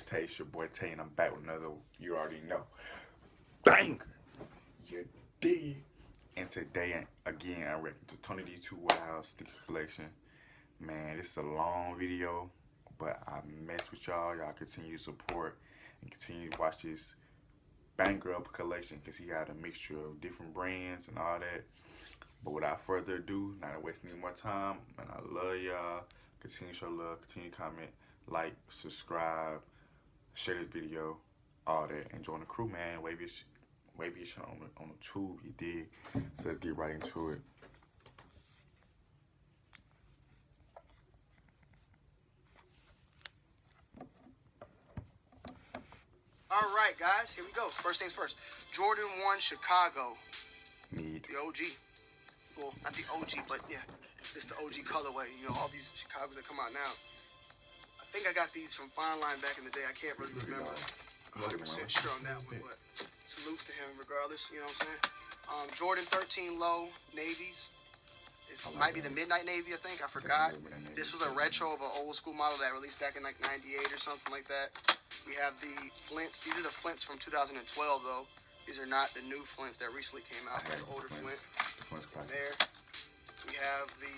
OS Tay. It's your boy Tay, and I'm back with another. You already know. Bang! You did. And today, again, I'm reacting to Tony D2 Warehouse sticker collection. Man, this is a long video, but I mess with y'all. Y'all continue to support and continue to watch this banger up collection because he got a mixture of different brands and all that. But without further ado, not to waste any more time, and I love y'all. Continue to show love, continue to comment, like, subscribe, share this video, all that, and join the crew, man. Wave your, wave your shit on the, on the tube, you did. So let's get right into it. All right, guys, here we go. First things first. Jordan 1 Chicago. Need. The OG. Well, not the OG, but yeah, it's the OG colorway. You know, all these Chicagos that come out now. I think I got these from Fine Line back in the day. I can't really remember. 100% sure on that one, but salutes to him regardless. You know what I'm saying? Um, Jordan 13 Low Navies. It might be the Midnight Navy, I think. I forgot. This was a retro of an old school model that released back in like 98 or something like that. We have the Flints. These are the Flints from 2012, though. These are not the new Flints that recently came out. It's older Flint. The Flint's classic. There. We have the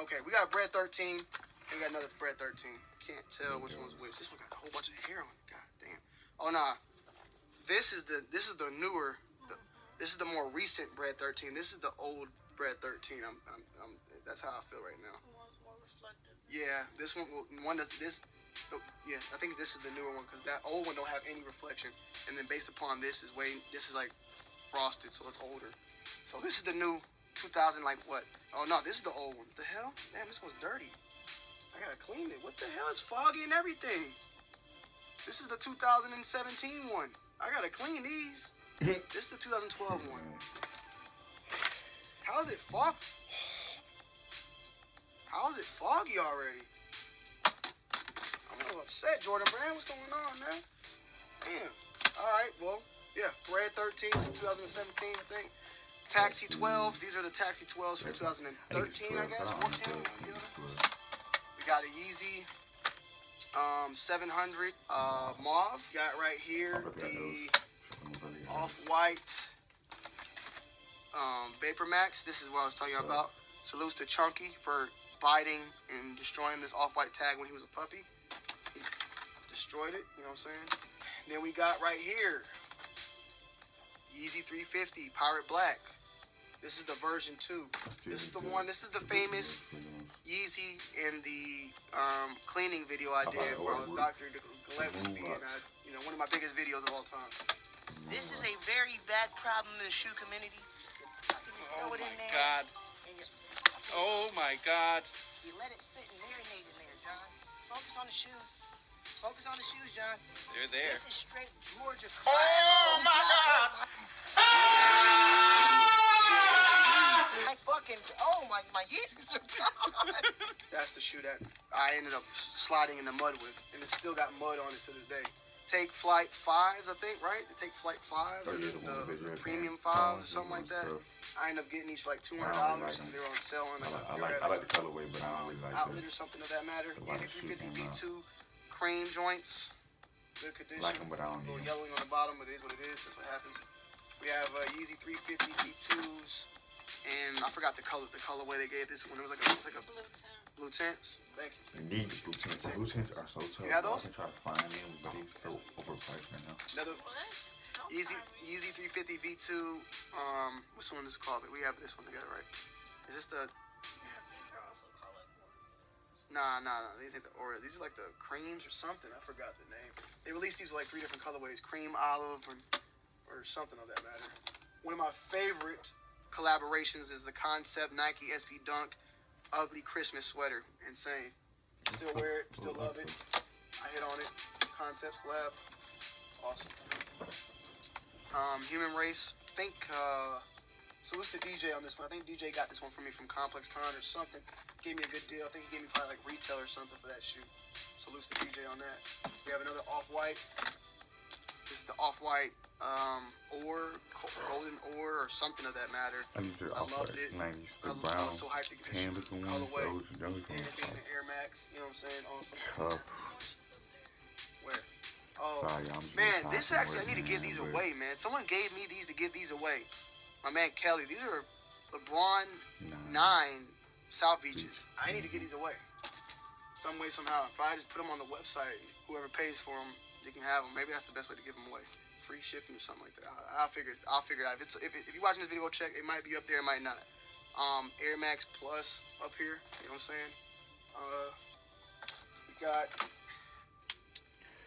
Okay, we got Bread 13. And we got another Bread 13. Can't tell which one's which. This one got a whole bunch of hair on it. God damn. Oh nah. This is the this is the newer. The, this is the more recent Bread 13. This is the old Bread 13. I'm, I'm, I'm that's how I feel right now. Yeah, this one one does this. oh, Yeah, I think this is the newer one because that old one don't have any reflection. And then based upon this is way this is like frosted, so it's older. So this is the new 2000 like what? Oh no, this is the old one. The hell? Damn, this one's dirty. I gotta clean it. What the hell? is foggy and everything. This is the 2017 one. I gotta clean these. This is the 2012 one. How is it fog? How is it foggy already? I'm a little upset, Jordan Brand. What's going on, man? Damn. All right, well, yeah, Red 13 from 2017, I think. Taxi 12s. These are the Taxi 12s from 2013, I guess. 14. yeah. We got a Yeezy um, 700 uh, mauve. Got right here the off-white um, Vapor Max. This is what I was telling you about. Salutes to Chunky for biting and destroying this off-white tag when he was a puppy. He destroyed it, you know what I'm saying? Then we got right here, Yeezy 350 Pirate Black. This is the version 2. This is the one, this is the famous Yeezy in the um, cleaning video I did where I was Dr. Gillespie and I, you know, one of my biggest videos of all time. This is a very bad problem in the shoe community. Oh my there, god. you, Oh my god. you let it sit and marinate in there, John. Focus on the shoes. Focus on the shoes, John. They're there. This is straight Georgia. Oh my God! I fucking oh my my Yeezys are gone. That's the shoe that I ended up sliding in the mud with, and it's still got mud on it to this day. Take Flight Fives, I think, right? The Take Flight Fives, Oh, or yeah, the, the the, that the you had premium fives, Toms, something like that. tough. I ended up getting these for like two I hundred don't really dollars. like 'em. they were on sale on I like, like, I like, I like the colorway, but I don't really like outlet the, or something of that matter. the lot Easy of shoe 350 came out. V2 cream joints, good condition. like them, but I don't A little yellowing on the bottom, but it is what it is. That's what happens. We have uh, Yeezy 350 V2s, and I forgot the color, the colorway they gave this one. It was like a, it's like a blue tints. Thank you. You need the blue tints. The blue tints are so tough. You have bro. I those? can try to find them, but it's so overpriced right now. Another easy Yeezy 350 V2. Um, which one is it called? We have this one together, right? Is this the? Nah, nah, nah. These ain't the Oreo. These are like the creams or something. I forgot the name. They released these with like three different colorways: cream, olive, or, or something of that matter. One of my favorite collaborations is the Concept Nike SB Dunk Ugly Christmas Sweater. Insane. Still wear it. Still love it. I hit on it. Concepts collab. Awesome. Um, Human Race. Think, uh, salute the DJ on this one. I think DJ got this one for me from Complex Con or something. Gave me a good deal. I think he gave me probably like retail or something for that shoe. Salute to DJ on that. We have another off-white. Is the off-white um, ore, golden ore, or something of that matter. I need to I loved it. 90s, I, the I brown, was so hyped to get tan looking ones, colorway. those, those ones. Everything in the Air Max, you know what I'm saying? Some, Tough. where? Oh, Sorry, man, this actually, I need to give these but away, man. Someone gave me these to give these away. My man Kelly, these are LeBron Nah. 9 South Beaches. I need to get these away. Some way, somehow. If I just put them on the website, whoever pays for them, you can have them. Maybe that's the best way to give them away. Free shipping or something like that. I, I'll figure. I'll figure it out. If it's if, if you're watching this video, check. It might be up there. It might not. Um, Air Max Plus up here. You know what I'm saying? Uh, we got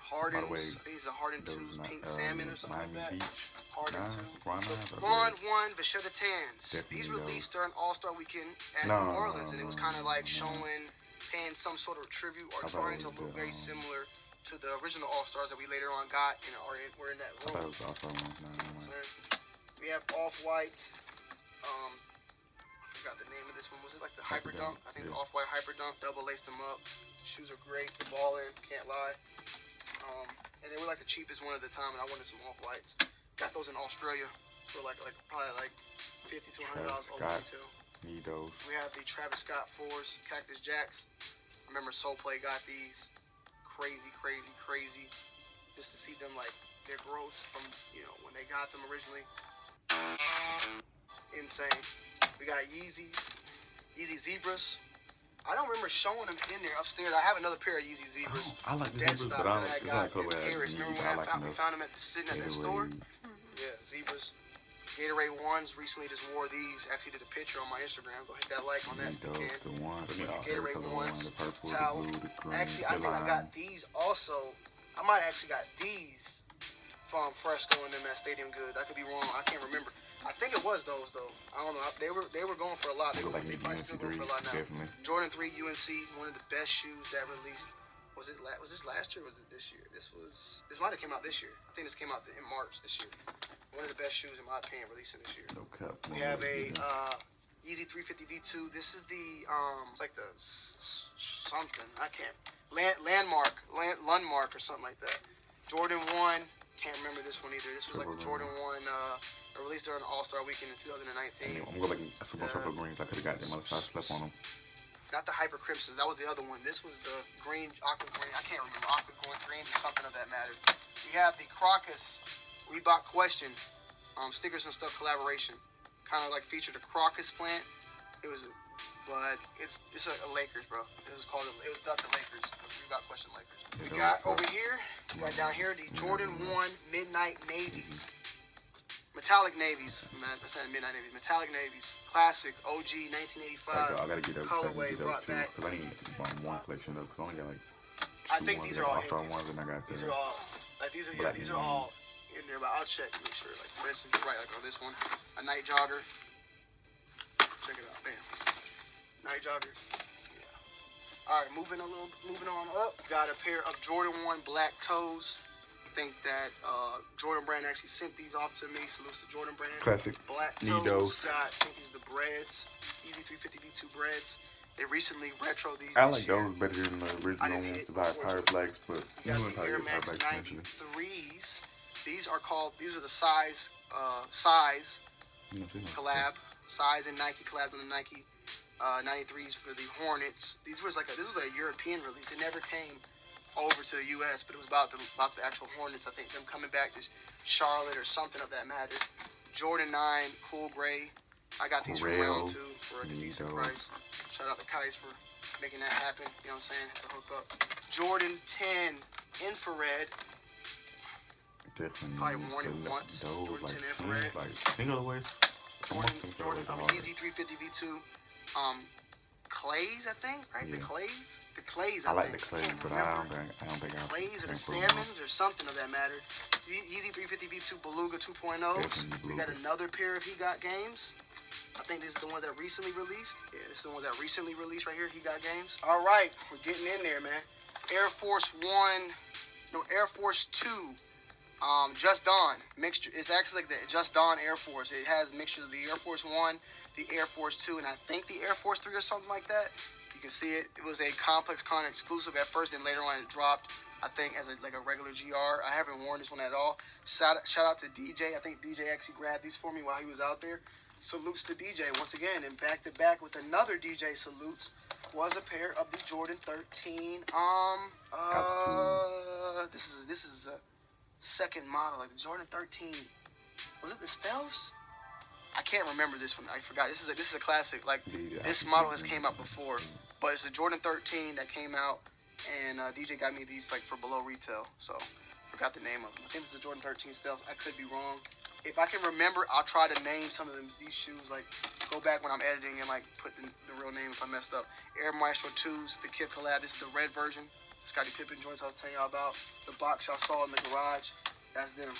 Hardens. way, I think it's the Harden Those 2's not, Pink um, Salmon or something Miami like that. Beach. Harden Nah, 2. why not? Those Vaughn are- won Vachetta Tans. Definitely These released during All Star Weekend at No, New Orleans, no, and it was kind of like no. showing, paying some sort of tribute or trying to look very um, similar to the original All Stars that we later on got and are in, were in that I thought it was the All-Star. No, no. So, we have Off White. Um, I forgot the name of this one. Was it like the Hyper Dunk? I think the yeah. Off White Hyper Dunk. Double laced them up. Shoes are great. The ball in. Can't lie. Um, and they were like the cheapest one at the time, and I wanted some Off Whites. Got those in Australia for like like probably like fifty to hundred dollars over. Need those. We have the Travis Scott fours, Cactus Jacks. I remember Soul Play got these. Crazy, crazy, crazy. Just to see them like their growth from you know when they got them originally. Insane. We got Yeezys, Yeezy Zebras. I don't remember showing them in there upstairs. I have another pair of Yeezy Zebras. don't- I like the zebras, but I that I like, it's got like in colorway. Paris. I Remember when I I like found, we enough. found them at sitting at that store? Gatorade. Yeah, zebras. Gatorade ones. Recently just wore these. Actually did a picture on my Instagram. Go hit that like on that. If you can. the ones. All Gatorade color ones, the purple, towel. the blue, the green, Actually, I the think I got these also. I might actually got these from Fresco and them at Stadium Goods. I could be wrong. I can't remember. I think it was those though. I don't know. They were they were going for a lot. They were like they the probably still going for a lot now. definitely. Jordan 3 UNC, one of the best shoes that released. Was it la- was this last year? or Was it this year? This was this might have came out this year. I think this came out in March this year. One of the best shoes in my opinion releasing this year. No. We have a uh, Yeezy 350 V2. This is the um, it's like the s- something I can't land, landmark, land, landmark or something like that. Jordan one. Can't remember this one either. This was like the Jordan one uh, released during All Star Weekend in 2019. I'm going back and some more uh, purple greens. I could have got them. I slept on them. Not the Hyper Crimsons. That was the other one. This was the green, aqua green. I can't remember. Aqua green or something of that matter. We have the Crocus Reebok Question um, stickers and stuff collaboration. Kind of like featured a Crocus plant. It was, a, but it's it's a, a Lakers, bro. It was called. A, it was dubbed the Lakers. Reebok Question Lakers. We got over here. We got down here the Jordan. One Midnight Navies. Metallic navies, man. I said midnight navies. Metallic navies. Classic OG 1985. Like, I gotta get those. I colorway get those. Cause I need one, one collection though. Cause I only got like I think ones. these are all All-Star in- ones, and I got These are all like these are yeah, these are all in there, but I'll check to make sure. Like for instance, right, like on this one, a night jogger. Check it out, bam. Night jogger. Yeah. All right, moving a little, moving on up. Got a pair of Jordan One black toes. Think that uh, Jordan Brand actually sent these off to me. Salutes to Jordan Brand. classic. Black Need those. Got I think these the breads. Yeezy 350 V2 breads. They recently retro these. I like those better than the original ones, the Power unfortunately. Blacks, but You you would probably Air get Max Blacks eventually. 93s. These are called, these are the size, uh, size You know what I'm saying? collab. Size and Nike collab on the Nike uh, 93s for the Hornets. These was like a, this was a European release. It never came over to the U.S., but it was about the about the actual Hornets. I think them coming back to Charlotte or something of that matter. Jordan 9, cool gray. I got these from round two for a decent price. Shout out to Kais for making that happen. You know what I'm saying? To hook up. Jordan 10 infrared. Definitely. Probably worn it once. Those Jordan like 10 infrared. like single waist. Jordan, Jordan, I mean. Yeezy 350 V2. Um, Clays, I think, right? The Clays? The Clays, I, I like the think. clay, Can't but remember. I don't think I don't think I Clays or the can't put them on. Salmons or something of that matter. Yeezy 350 V2 Beluga 2.0s. Definitely We got another pair of He Got Games. I think this is the ones that recently released. Yeah, this is the ones that recently released right here. He Got Games. All right, we're getting in there, man. Air Force One, no Air Force Two. Um, Just Don mixture. It's actually like the Just Don Air Force. It has mixtures of the Air Force One, the Air Force Two, and I think the Air Force Three or something like that. You can see it. It was a Complex Con exclusive at first, and later on it dropped. I think as a like a regular GR. I haven't worn this one at all. Shout shout out to DJ. I think DJ actually grabbed these for me while he was out there. Salutes to DJ once again, and back to back with another DJ salutes was a pair of the Jordan 13. Um, uh, this is this is a second model, like the Jordan 13. Was it the Stealths? I can't remember this one. I forgot. This is a this is a classic. Like Yeah, this model has came out before, but it's a Jordan 13 that came out, and uh, DJ got me these like for below retail. So forgot the name of them. I think it's a Jordan 13 Stealth. I could be wrong. If I can remember, I'll try to name some of them these shoes. Like go back when I'm editing and like put the, the real name if I messed up. Air Maestro 2s, the Kip collab. This is the red version. Scottie Pippen joints I was telling y'all about. The box y'all saw in the garage. That's them.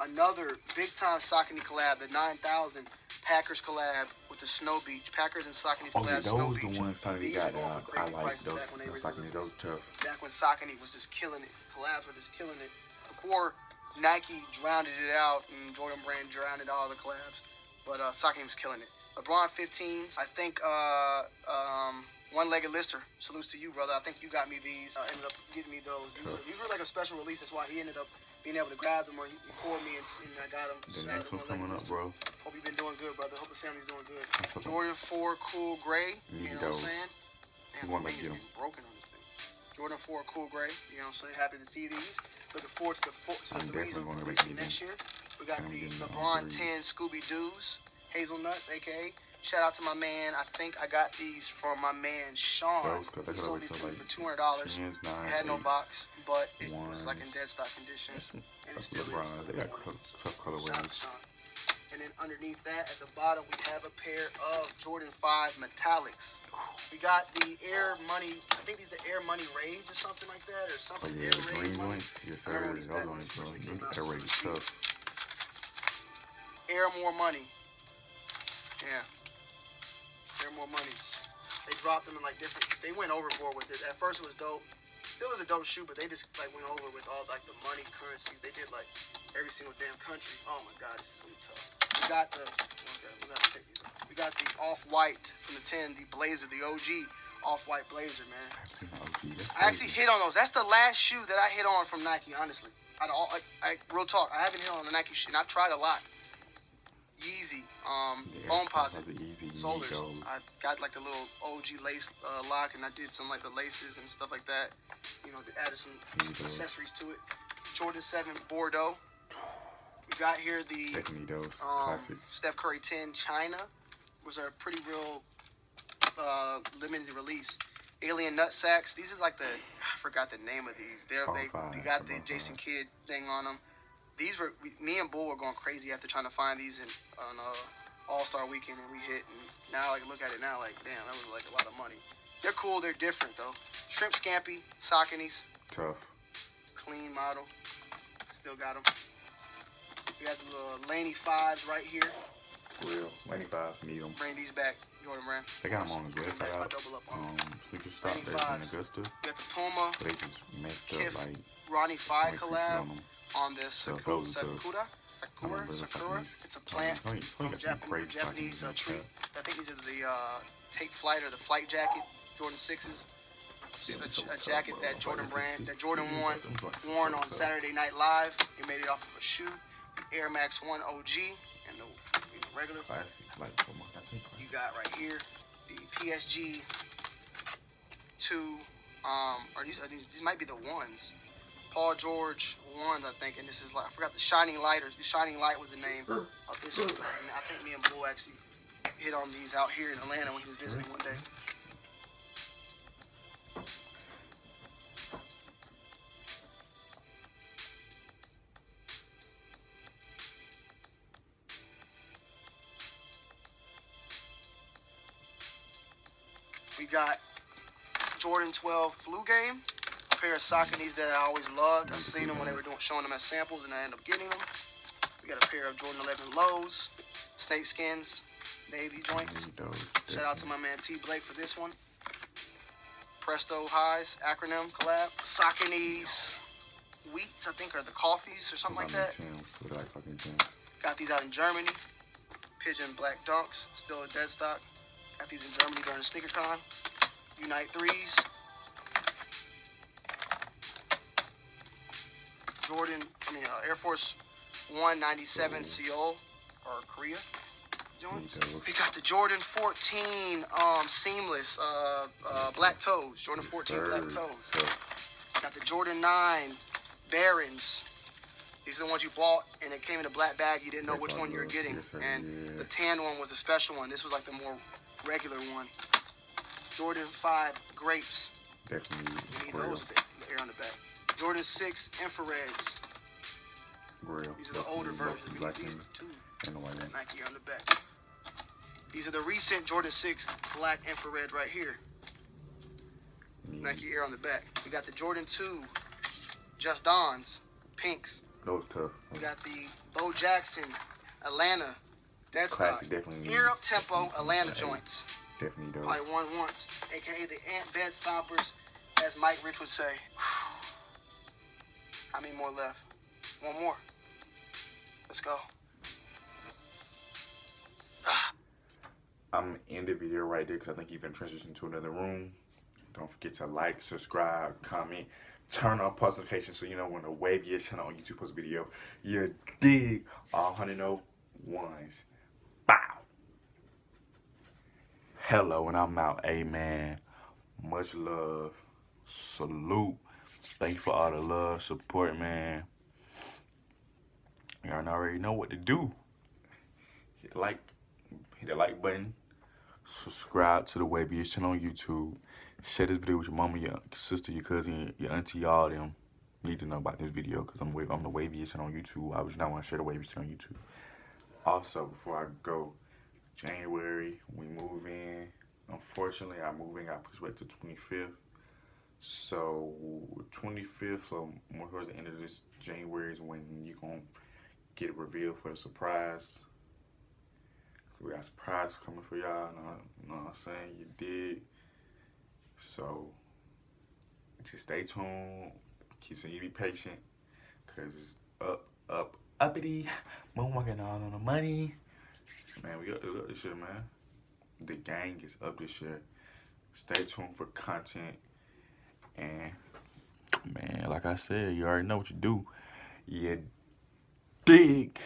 Another big time Saucony collab, the 9000 Packers collab with the Snow Beach. Packers and Saucony's Oh yeah, collab, Snow those Beach. the ones Tony These got. for I like those. back when Those were like those tough. back when Saucony was just killing it. Collabs were just killing it. Before Nike drowned it out and Jordan Brand drowned all the collabs. But uh, Saucony was killing it. LeBron 15s. I think uh, um, one-legged lister. Salutes to you, brother. I think you got me these. Uh, ended up getting me those. These were, these were like a special release. That's why he ended up being able to grab them or he, he called me and, and I got them. The Shout out next to one's coming up, bro. Hope you've been doing good, brother. Hope the family's doing good. Jordan 4 Cool Gray. You Need know what I'm those. saying? You want to get them? broken on this thing. Jordan 4 Cool Gray. You know what I'm saying? Happy to see these. Looking forward to the four, to I'm the threes gonna releasing next year. We got the LeBron 10 Scooby Doo's. Hazelnuts, aka. Shout out to my man. I think I got these from my man Sean. He sold these to me like, for two hundred dollars. It had no box, but it was like in dead stock condition. And it that's still is. LeBron. They got tough colorways. And then underneath that, at the bottom, we have a pair of Jordan 5 Metallics. We got the Air Money, I think these are the Air Money Rage or something like that, or Oh something. yeah, Air the Rage green Money. ones. Yes, I remember sir. these Those back ones, ones bro. when they came Them- out. That rate is tough. Air More Money. Yeah. More Money. They dropped them in like different, they went overboard with it. At first it was dope. Still is a dope shoe, but they just like went over with all like the money currencies. They did like every single damn country. Oh my god, this is gonna be tough. We got the, okay, we gotta take these off. We got the off-white from the 10, the Blazer, the OG off-white Blazer, man. I've seen the OG. I actually hit on those. That's the last shoe that I hit on from Nike, honestly. Out of all, I, I, real talk, I haven't hit on the Nike shoe. and I've tried a lot. Yeezy, um, Yeah, Bone Posit, Ones are easy. You need Solars. those. I got like a little OG lace uh, lock, and I did some like the laces and stuff like that. You know, added some You need those. accessories to it. Jordan 7 Bordeaux. We got here the um, Steph Curry 10 China was a pretty real uh, limited release. Alien Nut Sacks. These are like the I forgot the name of these. They're, Oh, they they got the Jason. Kidd thing on them. These were we, me and Bull were going crazy after trying to find these in on uh, All Star Weekend, and we hit. And now like look at it now, like damn, that was like a lot of money. They're cool. They're different though. Shrimp Scampi, Sauconys, Tough. clean model. Still got them. We got the little Laney fives right here. Real. 95s need them. Bring these back, Jordan Brand. They got them on the Bring good them back if I side. double up on them. Um, sneaker stop that's in 95s. Augusta. We got the Puma But they just messed Kith up like Ronnie increases collab on on this So Sakura. Sakura. Sakura. Sakura. It's a plant Tony, Tony from Japan, Japanese uh, tree. I think these are the uh, Take Flight or the Flight Jacket, Jordan Sixes. Yeah, a, so a tough, jacket bro. that Jordan brand, it's that Jordan but won, them joints are worn on. Saturday Night Live. He made it off of a shoe, Air Max One OG, and the regular. Classic. Like, oh You got right here the PSG two, um, or these, are these, these might be the ones. Paul George ones, I think, and this is like I forgot the Shining Light or the Shining Light was the name of this I think me and Bull actually hit on these out here in Atlanta when he was visiting one day. 2012 flu game. A pair of Sauconys that I always loved. I seen them when they were doing, showing them as samples, and I ended up getting them. We got a pair of Jordan 11 lows, snake skins, navy joints. Shout out to my man T Blake for this one. Presto Highs acronym collab. Sauconys wheats, I think, are the coffees or something like that. Got these out in Germany. Pigeon Black Dunks, still a dead stock. Got these in Germany during the sneaker con. Unite threes. Jordan, I mean uh, Air Force 197 Seoul or Korea joints. We got the Jordan 14 um, seamless uh, uh, black toes. Jordan 14 black toes. Got the Jordan 9 Barons. These are the ones you bought, and it came in a black bag. You didn't know which one you were getting. And the tan one was the special one. This was like the more regular one. Jordan 5 Grapes. definitely You need those with the, the air on the back. Jordan 6 Infrareds. Grill. These are the older versions. Black these and the white. Nike on the back. These are the recent Jordan 6 black infrared right here. Need Nike Air on the back. We got the Jordan 2 Just Dons, pinks. Those tough. We got the Bo Jackson Atlanta Dead Classic, Stock. definitely. Air up tempo Atlanta joints. Definitely those. Probably one once, aka the ant bed stompers, as Mike Rich would say. How many more left? One more. Let's go. Ah. I'm gonna end the video right there because I think you've been transitioned to another room. Don't forget to like, subscribe, comment, turn on post notifications so you know when the Wavy channel on YouTube posts video. You dig all 101s. Bow. Hello, and I'm out. Amen. Much love. Salute. Thank you for all the love, support, man. Y'all already know what to do. Hit the like, hit the like button. Subscribe to the Wavy channel on YouTube. Share this video with your mama, your sister, your cousin, your auntie, all them. Need to know about this video because I'm, I'm the Wavy channel on YouTube. I was not want to share the Wavy channel on YouTube. Also, before I go, January, we move in. Unfortunately, our moving got pushed back to 25th. So, 25th, so more towards the end of this January is when you to get revealed for the surprise. So we got a surprise coming for y'all. Know, know what I'm saying? You did. So just stay tuned. Keep saying you be patient. Cause it's up, up, uppity. Moon working on the money. Man, we got, we got this shit, man. The gang is up this year. Stay tuned for content. And man, like I said, you already know what you do. You dig.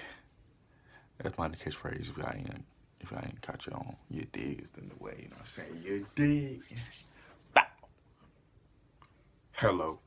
That's my catchphrase if I ain't if I ain't caught you on. You dig is the way, you know what I'm saying? You dig. Bow. Hello.